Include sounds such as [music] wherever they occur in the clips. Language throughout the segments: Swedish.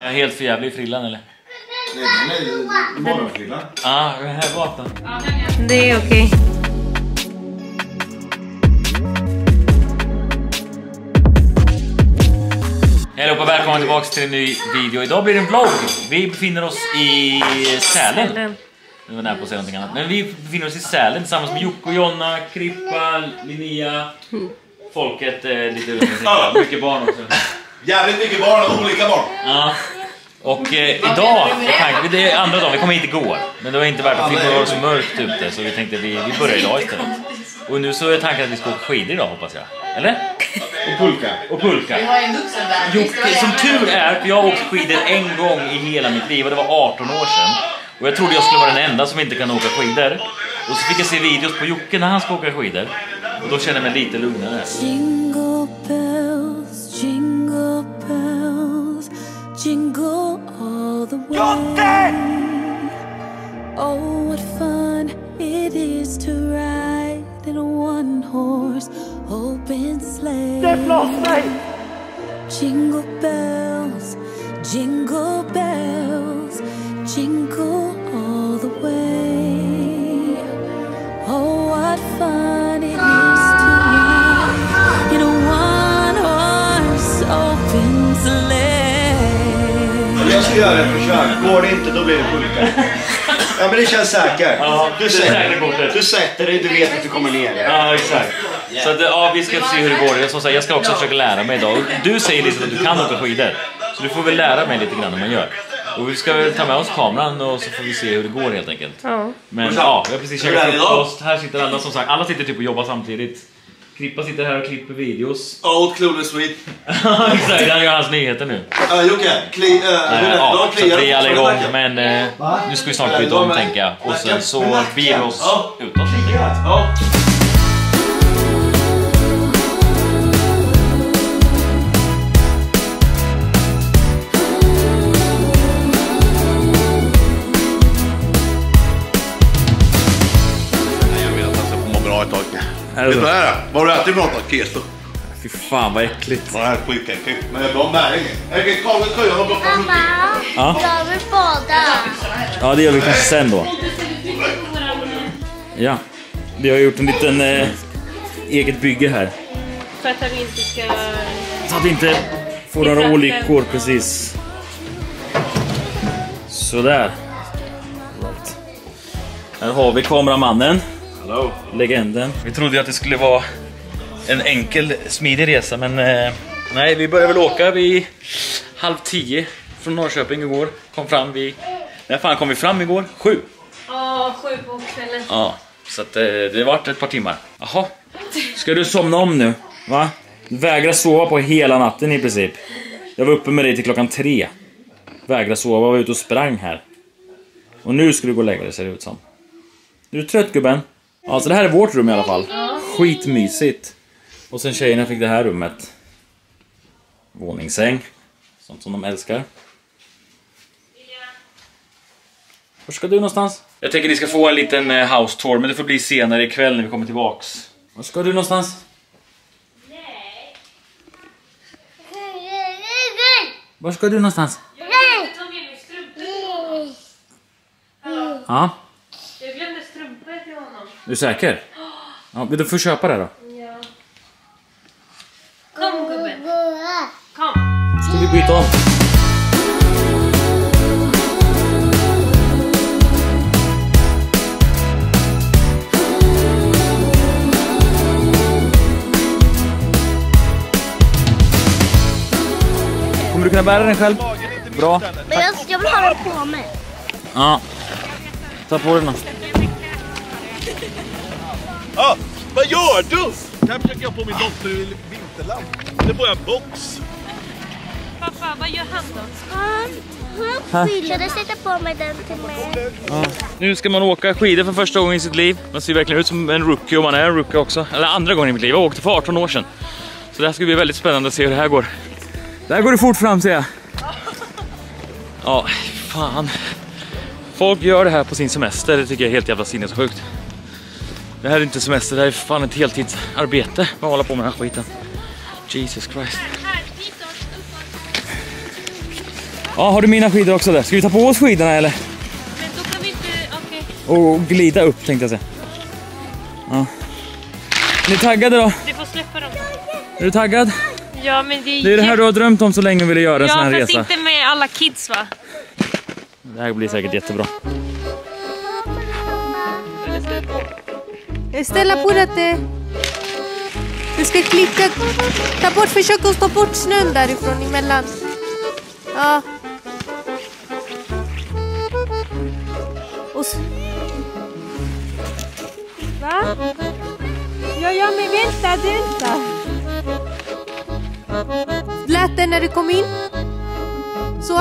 Jag är helt för jävlig i frillan eller? Nej, den är morgonfrillan. Ja, ah, här bak då. Det är okej. Hej allihopa, välkomna tillbaka till en ny video. Idag blir det en vlogg. Vi befinner oss i Sälen. Nu var nära på att säga någonting annat. Men vi befinner oss i Sälen tillsammans med Jocke och Jonna, Krippa, Linnea, folket, eh, lite mycket barn också. Jävligt mycket barn och olika barn. Ja. Och eh, idag, tanken- det är andra dagen, vi kom hit igår. Men det var inte värt att det var så mörkt ute så vi tänkte vi, vi börjar idag istället. Och nu så är tanken att vi ska åka skidor idag hoppas jag. Eller? Och pulka. Och pulka. Vi har ju en vuxen där. Jocke, som tur är, för jag har åkt skidor en gång i hela mitt liv och det var 18 år sedan. Och jag trodde jag skulle vara den enda som inte kan åka skidor. Och så fick jag se videos på Jocke när han ska åka skidor. Och då kände jag mig lite lugnare. The way. Oh, what fun it is to ride in a one horse open sleigh. Jingle bells, jingle bells, jingle Jag ska göra ett försök. Går det inte då blir det pulka. Ja men det känns säkert. Ja, du, sätter, du sätter dig, du vet att du kommer ner. Ja, exakt. Så att, ja, vi ska se hur det går. Jag, som sagt, jag ska också försöka lära mig idag. Du säger liksom att du kan åka skidor. Så du får väl lära mig lite grann hur man gör. Och vi ska väl ta med oss kameran och så får vi se hur det går helt enkelt. Ja. Men ja, vi har precis käkat frukost. Här sitter alla som sagt, alla sitter typ och jobbar samtidigt. Krippa sitter här och klipper videos. Old Clueless Sweet. Ja, [laughs] exakt, han gör hans nyheter nu. Uh, Jocke, kli, uh, hur är det? ja, så vi är alla igång, men eh, nu ska vi snart byta om tänker jag. Och sen så beger vi oss Ja. utåt. Tag. Är Det det är så? det här. Vad har du ätit för något då? Keso? Fy fan vad äckligt. Det här är skitäckligt. Men det är bra näring. Okej, Karl, jag ha bort Mamma, Ja. jag vill bada. Ja, det gör vi kanske sen då. Ja, vi har gjort en liten eh, eget bygge här. För att vi inte ska... Så att vi inte får några olyckor precis. Sådär. Right. Här har vi kameramannen. Hallå. Legenden. Vi trodde ju att det skulle vara en enkel, smidig resa men eh, nej, vi började väl åka vid halv tio från Norrköping igår. Kom fram vid... När fan kom vi fram igår? Sju. Ja, sju på kvällen. Ja, så att, eh, det vart ett par timmar. Jaha. Ska du somna om nu? Va? Vägra sova på hela natten i princip. Jag var uppe med dig till klockan tre. Vägra sova, var ute och sprang här. Och nu ska du gå och lägga dig ser det ut som. Är du trött gubben? Ja, så det här är vårt rum i alla fall. Skitmysigt. Och sen tjejerna fick det här rummet. Våningssäng. Sånt som de älskar. Var ska du någonstans? Jag tänker ni ska få en liten eh, house tour, men det får bli senare ikväll när vi kommer tillbaks. Var ska du någonstans? Var ska du någonstans? Ta med mig strumpor. Ja, Jag honom. är du säker? Ja, du få köpa det då? Ja. Kom gubben. Kom. Ska vi byta om? Kommer du kunna bära den själv? Bra. Men jag, jag vill ha den på mig. Ja. Ta på den då. Ja, vad gör du? Här försöker jag få min dotter i vinterland. Det får jag en box. Pappa, vad gör han då? Han, han Ska du sätta på mig den till mig? Nu ska man åka skidor för första gången i sitt liv. Man ser verkligen ut som en rookie och man är en rookie också. Eller andra gången i mitt liv. Jag åkte för 18 år sedan. Så det här ska bli väldigt spännande att se hur det här går. Det här går det fort fram ser jag. Ja, fan. Folk gör det här på sin semester. Det tycker jag är helt jävla sinnessjukt. Det här är inte semester, det här är fan ett heltidsarbete. Att hålla på med den här skiten. Jesus Christ. Ja, har du mina skidor också där? Ska vi ta på oss skidorna eller? Men då kan vi inte... Okej. Och glida upp tänkte jag säga. Ja. Är ni taggade då? Du får släppa dem. Är du taggad? Ja, men det är... Det är det här du har drömt om så länge och ville göra en sån Ja, här fast resa. inte med alla kids va? Det här blir säkert jättebra. Stella apúrate. Du ska klicka. Ta bort, försök att ta bort snön därifrån emellan. Ja. Och Va? Ja, ja, men vänta, vänta. Lät det när du kom in? Så.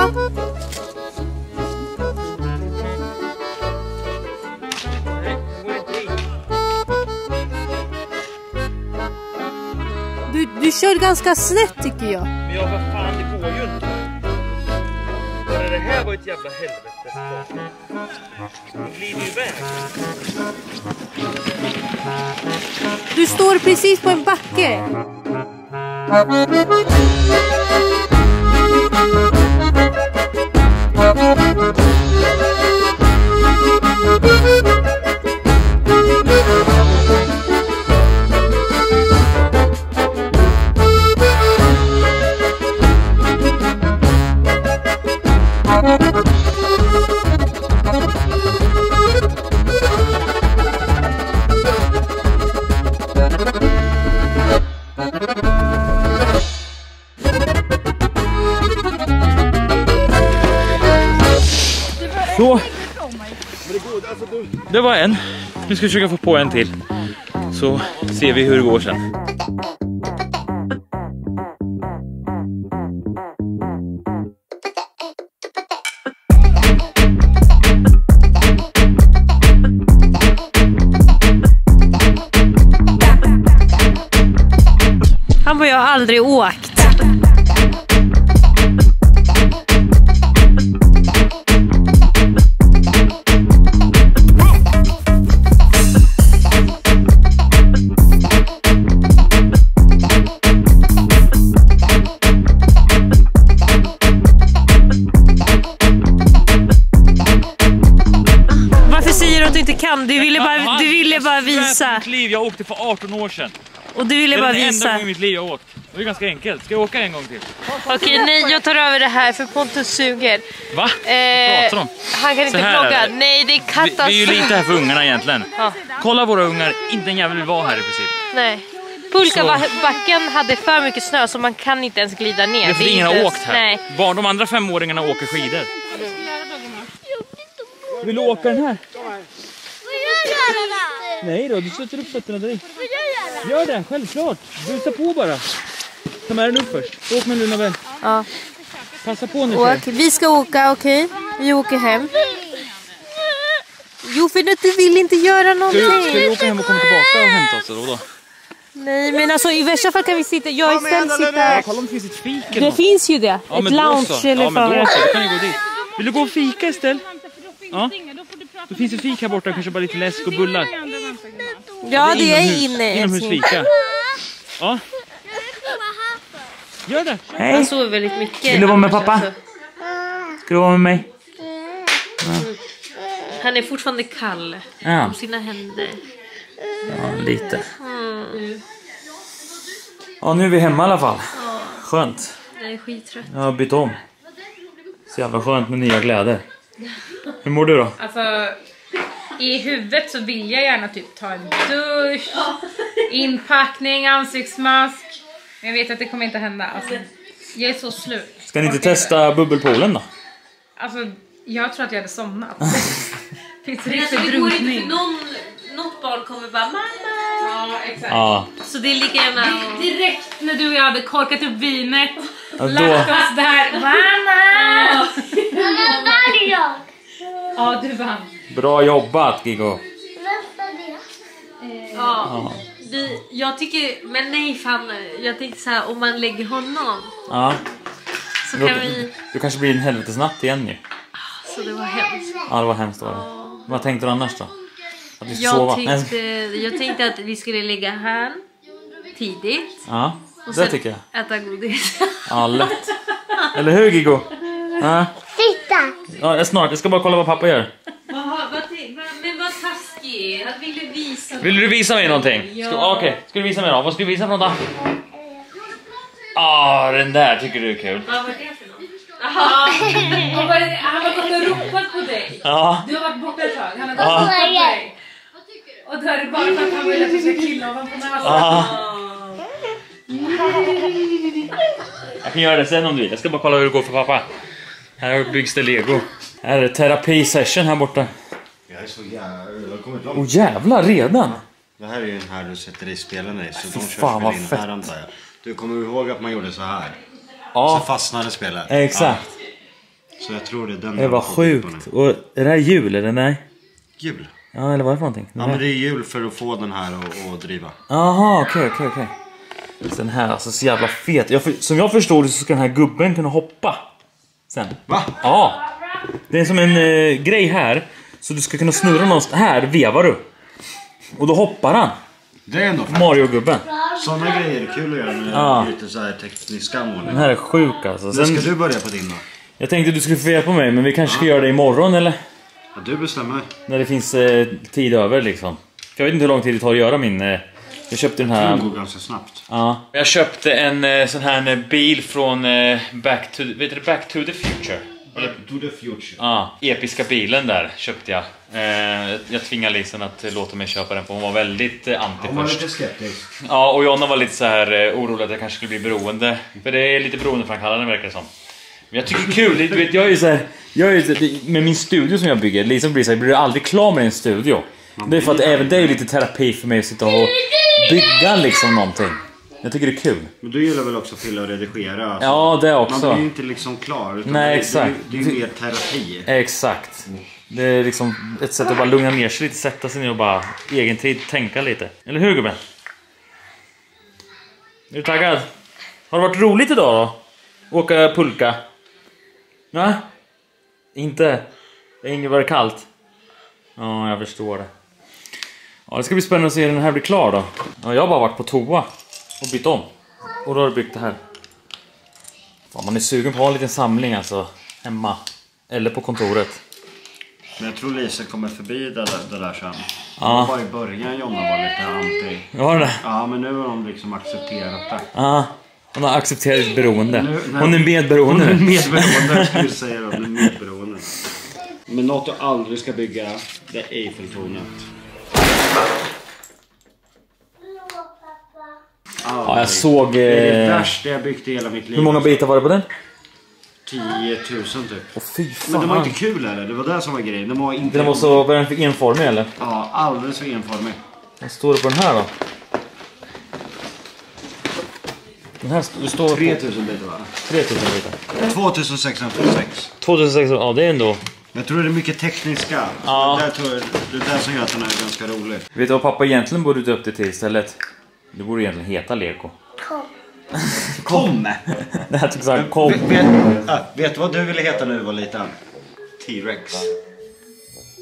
Kör ganska snett tycker jag. Men ja, vad fan, det går ju inte. Det här var ett jävla helvete. Du glider ju iväg. Du står precis på en backe. Det var en. Nu ska vi försöka få på en till. Så ser vi hur det går sen. Han bara, jag har aldrig åkt. Åkte för 18 år sedan. Och du ville Det är bara den enda visa. gången i mitt liv jag åkt. Det är ganska enkelt. Ska jag åka en gång till? Okej, nej jag tar över det här för Pontus suger. Va? Eh, Vad pratar du om? han kan inte vlogga. det. Nej, det är Vi, katastrof. vi är ju lite här för ungarna egentligen. Ja. Kolla våra ungar. Inte en jävel vill vara här i princip. Nej. Pulkabacken hade för mycket snö så man kan inte ens glida ner. Det är för är ingen har åkt här. Nej. Bara de andra femåringarna åker skidor. Vill du åka den här? Jag göra det? Nej då, du sätter upp fötterna i. Får jag göra det? Gör det, självklart. Busa på bara. Ta med den upp först. Åk med lilla vän. Ja. Passa på nu Åk. Vi ska åka, okej? Vi åker hem. Jo, för att du vill inte göra Ska vi, ska någonting. vi åka hem och komma tillbaka och hämta oss eller vadå? Nej, men alltså i värsta fall kan vi sitta, jag istället Ja, sitta... kolla om det finns ett fik eller Det något. finns ju det. Ja, Ett då lounge så. eller Ja men då så, då kan ni gå dit. Vill du gå och fika istället? Ja. Då finns det fik här borta, kanske bara lite läsk och bullar. Ja, det är inne. Inomhusfika. Ja. Gör det. Han Hej. sover väldigt mycket. Vill du vara med pappa? alltså. Ska du vara med mig? Han är fortfarande kall Ja, om sina händer. ja lite. Ja, nu är vi hemma i alla fall. Skönt. Jag är skittrött. Jag har bytt om. Så jävla skönt med nya kläder. Hur mår du då? Alltså, i huvudet så vill jag gärna typ ta en dusch, inpackning, ansiktsmask. Men jag vet att det kommer inte hända. Alltså, jag är så slut. Ska ni inte testa bubbelpoolen då? Alltså, jag tror att jag hade somnat. [laughs] Finns risk alltså, för det går inte för drunkning. någon, något barn kommer bara mamma. Ja, exakt. Ja. Så det är lika gärna. Direkt när du och jag hade korkat upp vinet, ja lagt då. oss där. Mamma! Jag? Ja, du vann. Bra jobbat Gigo. Det. Ja. Vi, jag tycker, men nej fan, jag tänkte så här, om man lägger honom Ja. så kan vi... du kanske blir en helvetesnatt igen ju. Så det var hemskt. Ja, det var hemskt var det. Vad tänkte du annars då? Att vi skulle Jag sova? tänkte, jag tänkte att vi skulle lägga här tidigt Ja, och det tycker jag. äta godis. Ja, lätt. [laughs] Eller hur Gigo? Sitta! ja, snart. Jag ska bara kolla vad pappa gör. Men vad taskig. Han ville visa. Vill du visa mig någonting? Ska, Ja. ah, Okej, ska du visa mig då? Vad ska du visa för något då? Ah, den där tycker du är kul. Vad var det för något? Han har gått och ropat på dig. Ja, Du har varit borta ett tag. Han har gått och ropat på dig. Och då är det bara för att han vill att du ska killa honom på näsan. ah. Jag kan göra det sen om du vill. Jag ska bara kolla hur det går för pappa. Här byggs det lego. Här är det terapisession här borta. Jag är så jävla... Jag har kommit långt. Åh jävlar, redan? Det här är ju den här du sätter i spelen i. Så Fy de fan, in fett. här antar jag. Du kommer ihåg att man gjorde så här? Så Ja, fastnade spelet. exakt. Ja. Så jag tror det är den Det jag var har kommit på nu. sjukt. Och är det här jul eller nej? Jul. Ja, eller vad är det för någonting? Ja men det är jul för att få den här att driva. Jaha, okej, okej, okej. Den här alltså så jävla fet. Jag, för- som jag förstår det så ska den här gubben kunna hoppa. Sen. Va? Ja. Det är som en eh, grej här. Så du ska kunna snurra någonstans. Här vevar du. Och då hoppar han. Det är ändå fett. Mario-gubben. Sådana grejer är kul att göra med Ja. lite så här tekniska mål. Den här är sjuk alltså. När ska Sen, du börja på din då? jag tänkte du skulle få hjälpa mig men vi kanske ska göra det imorgon eller? Ja, du bestämmer. När det finns eh, tid över liksom. Jag vet inte hur lång tid det tar att göra min... Eh, jag köpte den här... går ganska snabbt. Ja. Jag köpte en eh, sån här eh, bil från eh, Back to, vet du, Back to the Future. Eller, To the future. ja, episka bilen där köpte jag. Jag tvingade Lisen att låta mig köpa den för hon var väldigt anti Hon var lite skeptisk. Ja, och Jonna var lite så här orolig att jag kanske skulle bli beroende. För det är lite beroendeframkallande verkar det som. Men jag tycker det är kul, du vet, jag är ju så här, jag är ju så, det- med min studio som jag bygger, Lisa blir så här, blir du aldrig klar med din studio? Det är för att även det är lite terapi för mig att sitta och bygga liksom någonting. Jag tycker det är kul. Men du gillar väl också att fylla och redigera? Alltså. Ja, det Man också. blir ju inte liksom klar. Nej, det, exakt. Det, det är ju mer terapi. Exakt. Det är liksom ett sätt att bara lugna ner sig lite, sätta sig ner och bara egen tid tänka lite. Eller hur gubben? Är du taggad? Har det varit roligt idag då? Åka pulka? Nej? Inte? Det inget varit kallt? Ja, jag förstår det. Ja, det ska bli spännande att se när den här blir klar då. Ja, jag har bara varit på toa och bytt om. Och då har du byggt det här. Fan, man är sugen på att ha en liten samling alltså. Hemma. Eller på kontoret. Men jag tror Lisa kommer förbi det där, det där sen. Ja. Bara i början Jonna var lite anti. Var det Ja men nu har de liksom accepterat det. Ja. Hon har accepterat sitt beroende. Nu- Hon är medberoende. Hon är medberoende [laughs] skulle säga. Hon är medberoende. Men något du aldrig ska bygga, det är Eiffeltornet. Ja, jag såg... Det är det Eh, värsta jag byggt i hela mitt liv. hur många bitar var det på den? 10 000 typ. Åh fy Men det var inte kul eller? Det var det som var grejen. Den var inte... Den var så... Var den för enformig eller? Ja, alldeles för enformig. Vad står det på den här då? Den här det står... 3000 bitar va? 3000 bitar. 2646. 2600, ja det är ändå... Jag tror det är mycket tekniska. Ja. Det, där tror jag, det är det som gör att den är ganska rolig. Vet du vad pappa egentligen borde döpt det till istället? Det borde egentligen heta Lego. [laughs] Kom! Det här tycker jag kom. Vet, vet, äh, vet du vad du ville heta när du var liten? T-Rex.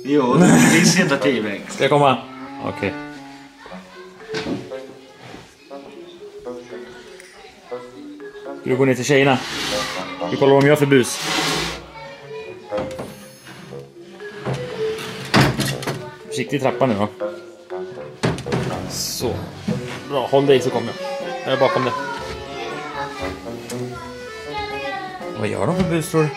Jo, du visst heta T-Rex. Ska jag komma? Okej. Ska du gå ner till tjejerna? Vi kollar de gör för bus. Försiktigt i trappan nu då. Så. Bra, håll dig så kommer jag. Jag är bakom dig. Vad gör de för bus tror du?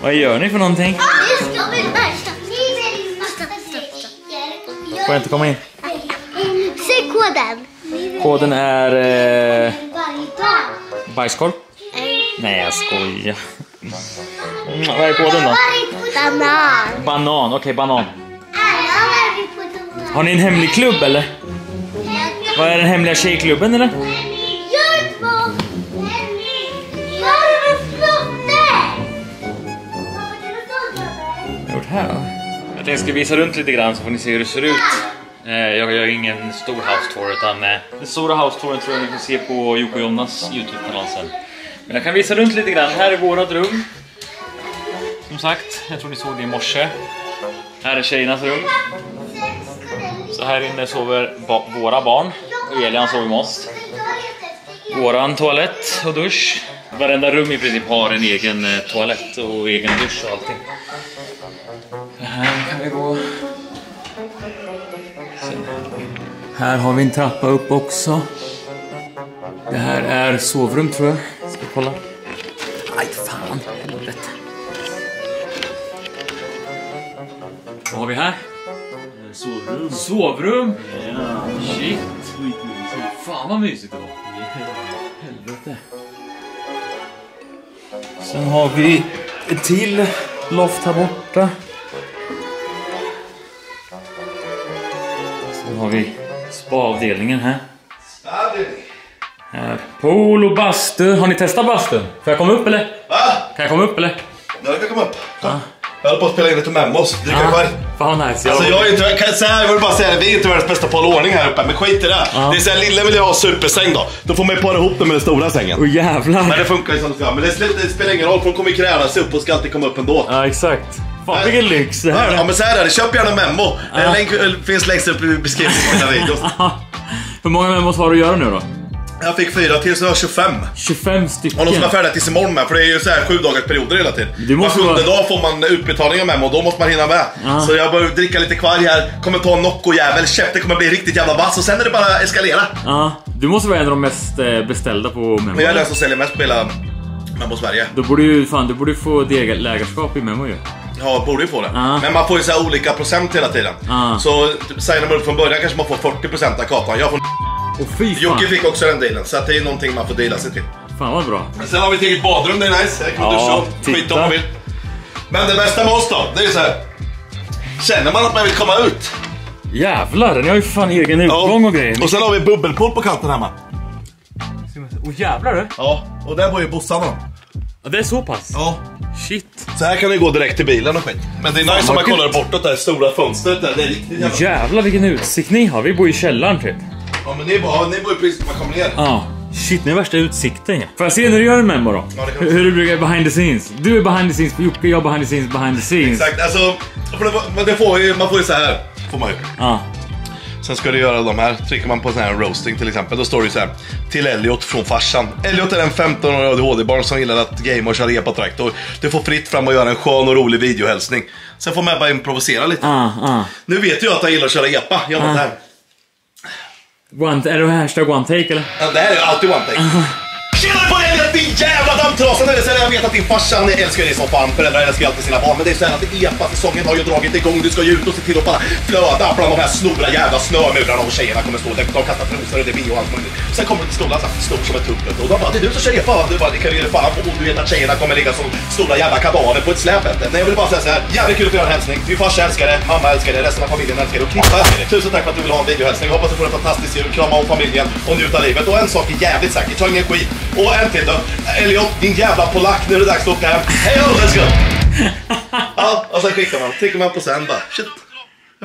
Vad gör ni för någonting? Får jag inte komma in? Säg koden. Koden är... Eh, bajskorv? Nej, jag skojar. Mm, vad är koden då? Banan. Banan, okej banan. På toa. Har ni en hemlig klubb eller? Vad är den hemliga tjejklubben eller? Kan här då? Jag tänkte jag ska visa runt lite grann så får ni se hur det ser ut. Eh, Jag gör ingen stor house tour utan eh, den stora house touren tror jag ni får se på Jocke och Jonas Youtube-kanal sen. Men jag kan visa runt lite grann. Här är vårat rum. Som sagt, jag tror ni såg det i morse. Här är tjejernas rum. Så här inne sover ba- våra barn. Och Elian sover med oss. Våran toalett och dusch. Varenda rum i princip har en egen eh, toalett och egen dusch och allting. Här kan vi gå. Sen, här har vi en trappa upp också. Det här är sovrum tror jag. Ska kolla. Aj fan, helvete. Vad har vi här? Sovrum. Sovrum! Ja. Shit! Skitmysigt. Fan vad mysigt det var. Helvete. Sen har vi ett till loft här borta. Sen har vi spaavdelningen här. Här. Pool och bastu. Har ni testat bastun? Får jag komma upp eller? Va? Kan jag komma upp eller? Ja, du kan komma upp. Kom. Jag håller på att spela in lite memos. Dricka Ja. skärp. Fan vad nice. Alltså jag är inte, kan jag, säga, jag vill bara säga det, vi är inte världens bästa på hålla ordning här uppe, men skit i det. Ja. Det är såhär, lille vill jag ha supersäng då. Då får man ju para ihop det med den stora sängen. Åh jävlar. Men det funkar ju som det ska. Men det, det spelar ingen roll, för de kommer kräla sig upp och ska alltid komma upp ändå. Ja exakt. Fan vilken lyx det här Ja men så här är det, köp gärna memo. En länk eh, finns längst upp i beskrivningen till mina videos. Hur många memos har du att göra nu då? Jag fick fyra till så jag har 25. 25 stycken. Och de som är färdiga tills imorgon med, för det är ju så här sju dagars perioder hela tiden. Du måste Var sjunde vara- dag får man utbetalning av memo och då måste man hinna med. Ja. Så jag börjar dricka lite kvarg här, kommer ta en Nocco-jävel, käften kommer bli riktigt jävla vass och sen är det bara eskalera. Ja, du måste vara en av de mest eh, beställda på Memo. Jag är den som säljer mest på hela Memo Sverige. Då borde ju fan, du borde få delägarskap i Memo ju. Ja, borde ju få det. Ja. Men man får ju så här olika procent hela tiden. Ja. Så typ, signar man upp från början kanske man får 40% av kakan. Jag får... Fy fan. Jocke fick också den dealen, så att det är någonting man får dela sig till. Fan vad bra. Men sen har vi ett eget badrum, det är nice. Jag kan Ja, duscha skita om man vill. Men det bästa med oss då, det är så här. Känner man att man vill komma ut? Jävlar, ni har ju fan egen utgång och grejer. Och sen har vi bubbelpool på kanten hemma. Åh jävlar du. Ja, och där bor ju bossarna. Ja, det är så pass? Ja. Shit. Så här kan ni gå direkt till bilen och skit. Men det är nice om man kollar bortåt där, stora fönstret där. Det är riktigt jävla... Jävlar vilken utsikt ni har. Vi bor i källaren typ. Ja men ni, bara, ni bor ju precis när man kommer ner. Ja. Shit, ni har värsta utsikten ja. Får jag se när du gör en memo då? Ja, hur, hur du brukar behind the scenes. Du är behind the scenes på Jocke, jag behind the scenes behind the scenes. Exakt, alltså. För det, men det får ju, man får ju så här. Får man ju. Ja. Sen ska du göra de här, trycker man på sån här roasting till exempel, då står det ju så här. Till Elliot från farsan. Elliot är en 15-årig ADHD-barn som gillar att gamea och köra epatraktor. Du får fritt fram att göra en skön och rolig videohälsning. Sen får man bara improvisera lite. Ah, ah. Nu vet jag att han gillar att köra epa. Jag bara Ah. här. One, är det hashtag one take eller? Ja, det här är alltid one take jävla dammtrasa! Nu är det Jag vet att din farsa han älskar dig som fan. Föräldrar älskar ju alltid sina barn. Men det är så här att EPA-säsongen har ju dragit igång. Du ska ju ut och se till att bara flöda bland de här snora jävla snömurarna och tjejerna kommer stå där. och kasta trosor och det är och allt möjligt. Sen kommer du till skolan så här, stor som ett tuppet. Och de bara, det är du som kör EPA. Du bara, det kan du ge dig fan på. Och du vet att tjejerna kommer ligga som stora jävla kadaver på ett släp efter. Nej, jag vill bara säga så här. Jävligt kul att göra en hälsning. Din farsa älskar det, mamma älskar det, resten av familjen älskar det och Knippa älskar det. Tusen tack för att du vill ha en videohälsning. Jag hoppas du får en fantastisk jul. Krama om familjen och njuta livet. Och en sak är jävligt säker, ta ingen skit. Och en till då. Elliot, din jävla polack. Nu är det dags att åka hem. Hej då, let's go! [laughs] Ja, och sen skickar man. Trycker man på sen bara. Shit.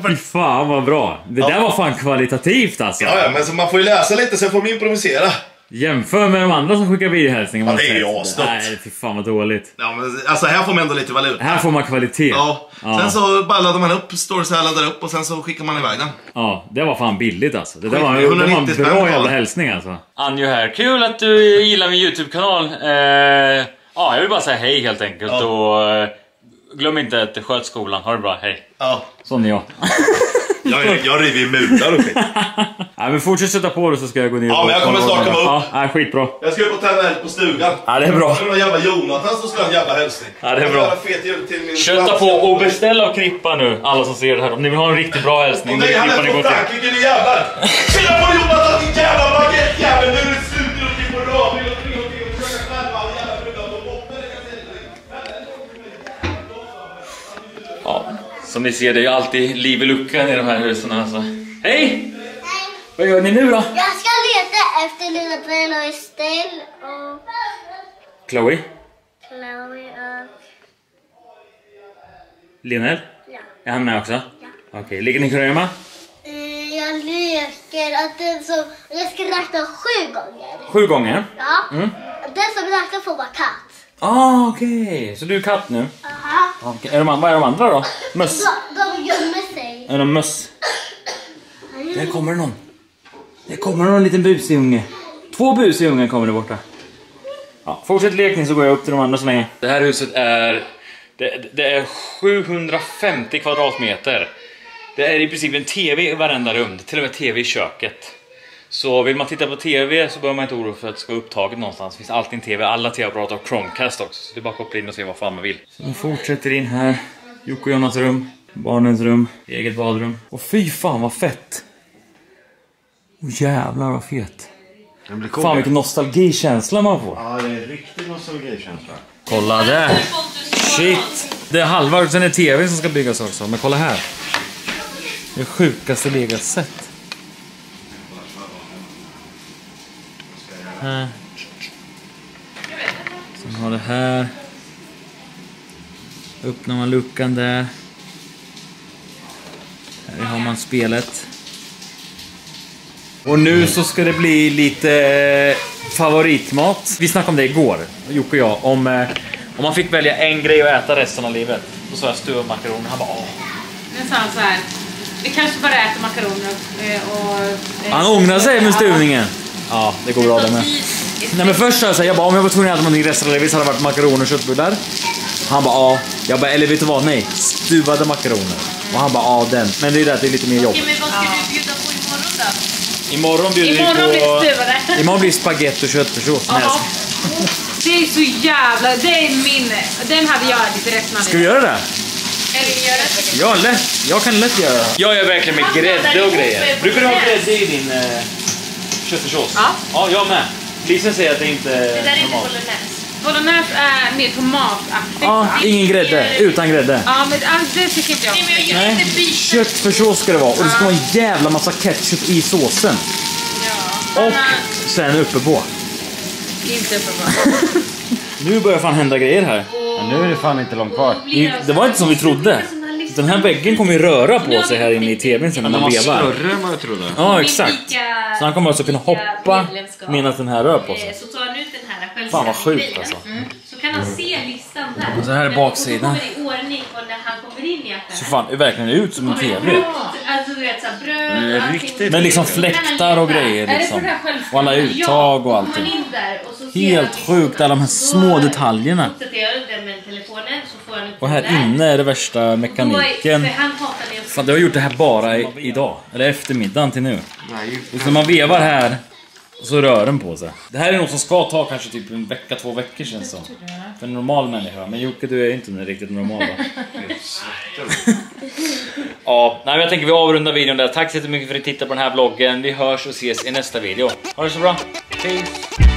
Fy fan vad bra. Det där var fan kvalitativt alltså. Ja, ja, men så man får ju läsa lite, sen får man improvisera. Jämför med de andra som skickar videohälsningar. Ja, det är ju sett. asdött. Nej, fy fan vad dåligt. Ja, men alltså här får man ändå lite valuta. Här får man kvalitet. Ja. Sen så bara laddar man upp, stories här, laddar upp och sen så skickar man iväg den. Ja, det var fan billigt alltså. Det där var, det var 190 en bra jävla hälsning alltså. Anjo här. Kul att du gillar min YouTube-kanal. Eh, ja, jag vill bara säga hej helt enkelt. Ja. Och, eh, glöm inte att sköt skolan. Ha det bra. Hej. Ja. Sån är jag. Jag, jag river ju murar och skit. [laughs] Nej, men fortsätt sätta på det så ska jag gå ner Ja, och- men jag kommer snart komma upp. Ja, nej, skitbra. Jag ska upp och tända eld på stugan. Ja, det är bra. Så är det någon jävla Jonathan som ska ha en jävla hälsning. Ja, det är Jag bra. ska göra fet jul till min Kötta på och beställ av Krippa nu, alla som ser det här. Om ni vill ha en riktigt bra hälsning, är nej, han Krippa ni är går från till. Frankrike, din jävlar! Tjena på Jonathan, din jävla baguettejävel! Nu är det som ni ser, det är alltid liv i luckan i de här husen alltså. Hej! Vad gör ni nu då? Jag ska leta efter lilla Bella och Estelle och Chloe? Chloe och... Linnell? Ja. Är han med också? Okej, ligger ni kurragömma? Eh, Jag leker att den som... Jag ska räkna sju gånger. Sju gånger? Ja. Mm. Den som räknar får vara katt. Ah, okej. Så du är katt nu? Aha. Okej. Är de, vad är de andra då? Möss? De, de gömmer sig. Är de möss? Där kommer någon. Det kommer någon liten busig unge. Två busiga ungar kommer där borta. Ja, fortsätt lekning så går jag upp till de andra så länge. Det här huset är... Det, det är 750 kvadratmeter. Det är i princip en TV i varenda rum, till och med TV i köket. Så vill man titta på TV så behöver man inte oroa för att det ska vara upptaget någonstans. Det finns alltid en TV, alla TV-apparater har Chromecast också. Så det är bara att koppla in och se vad fan man vill. Så de fortsätter in här. Jocke och Jonas rum, barnens rum, eget badrum. Och fy fan vad fett! Åh jävlar vad fet. Den blir Fan vilken nostalgikänsla man får. Ja, det är riktigt nostalgikänsla. Kolla där! Shit! Det är halva, sen är TV som ska byggas också. Men kolla här. Det sjukaste Lego sett. Här. Sen har det här. Öppnar man luckan där. Här har man spelet. Och nu så ska det bli lite eh, favoritmat. Vi snackade om det igår, Jocke och jag, om eh, om man fick välja en grej att äta resten av livet. Då sa jag stuvad makaroner. Han bara åh. Nu sa han så här. Vi kanske bara äter makaroner och... eh, Han ångrar sig med stuvningen. Ja, det går bra det med. Nej men först sa jag så här, jag bara, om jag var tvungen att äta någonting resten av livet så hade det varit makaroner och köttbullar. Han bara ja. Jag bara, eller vet du vad? Nej. Stuvade makaroner. Och han bara ja den. Men det är det att det är lite mer jobb. Okej, men vad ska du bjuda på imorgon då? Imorgon bjuder Imorgon vi på... blir stuvade. Imorgon blir spagetti och köttfärssås. Ja. Det är så jävla... Det är min... Den hade jag ätit resten av Ska vi göra det? Eller göra det? Ja, lätt. Jag kan lätt göra det. Jag gör verkligen med grädde och grejer. Brukar du ha grädde i din eh, köttfärssås? Ja. Ja, jag med. Lisa säger att det inte Det där är är inte normalt. bolognese. Bolognese är mer tomataktigt Ja, va? ingen grädde. Utan grädde. Ja, men ja, det tycker inte jag. Nej, men jag gillar Nej, inte byte. köttfärssås ska det vara. Och det ska vara en jävla massa ketchup i såsen. Och sen uppe på. Inte uppe på. [laughs] Nu börjar fan hända grejer här. Men nu är det fan inte långt kvar. Det, det var inte som vi trodde. Den här väggen kommer ju röra på sig här inne i tvn sen när man vevar. än vad jag trodde. Ja, exakt. Så han kommer alltså kunna hoppa medan den här rör på sig. Så tar han ut den här Fan vad sjukt alltså. Mm. Så kan han se listan där. Och så här är baksidan. Och så kommer i ordning och när han kommer in i affären. Så fan, det verkligen ut som en TV. Alltså du vet såhär bröd, Det är allting. riktigt. Men liksom fläktar och grejer liksom. Och alla uttag och allting. Helt sjukt, alla de här små detaljerna. Och här inne är det värsta mekaniken. Fan, du har gjort det här bara i, idag. Eller eftermiddagen till nu. Och när man vevar här så rör den på sig. Det här är något som ska ta kanske typ en vecka, två veckor känns som. För en normal människa. Men Jocke, du är ju inte riktigt normal va? [laughs] ja, nej, men jag tänker vi avrundar videon där. Tack så jättemycket för att ni tittade på den här vloggen. Vi hörs och ses i nästa video. Ha det så bra. Peace!